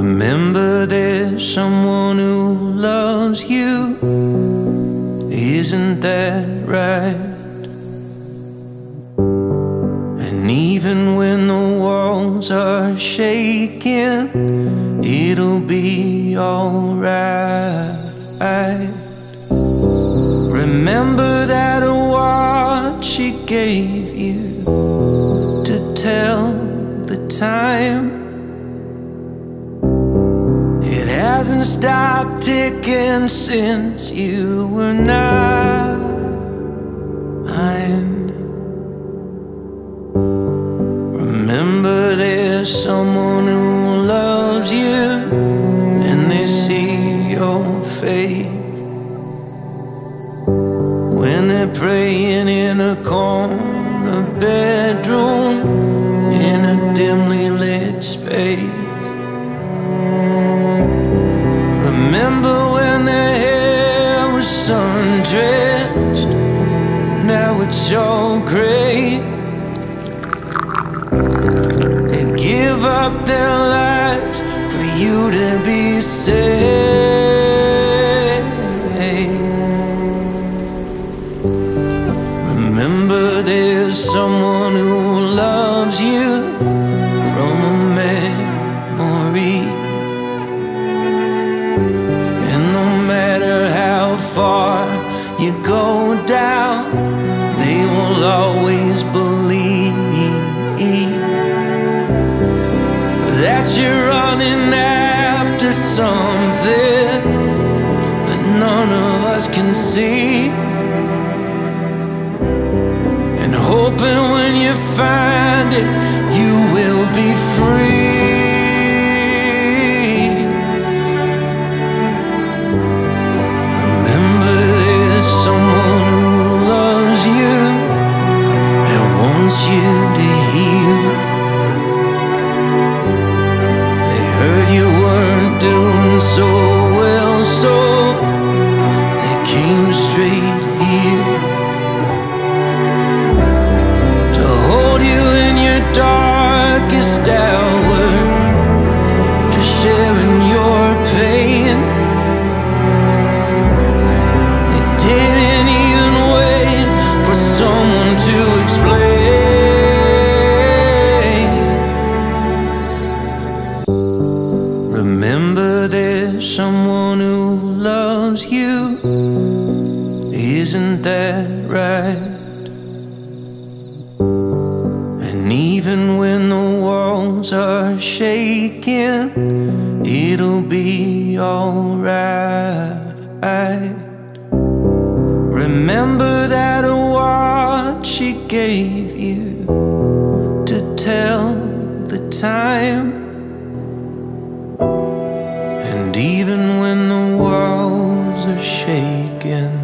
Remember there's someone who loves you. Isn't that right? And even when the walls are shaking, it'll be alright. Remember that watch she gave you to tell the time. Hasn't stopped ticking since you were nine. Remember, there's someone who loves you, and they see your face when they're praying in a corner bedroom sun drenched, now it's all gray. They'd give up their lives for you to be saved. Remember, there's someone who loves you from a memory. Will always believe that you're running after something that none of us can see. And hoping when you find it, wants you to heal. Who loves you. Isn't that right? And even when the walls are shaking, it'll be alright. Remember that award she gave you to tell the time. And even shaken.